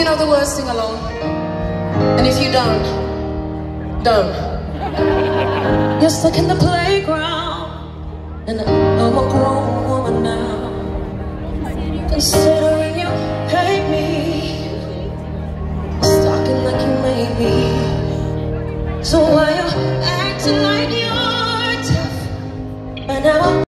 you know the words, sing along. And if you don't, don't. You're stuck in the playground, and I'm a grown woman now. Considering you hate me, stalking like you made me. So why you acting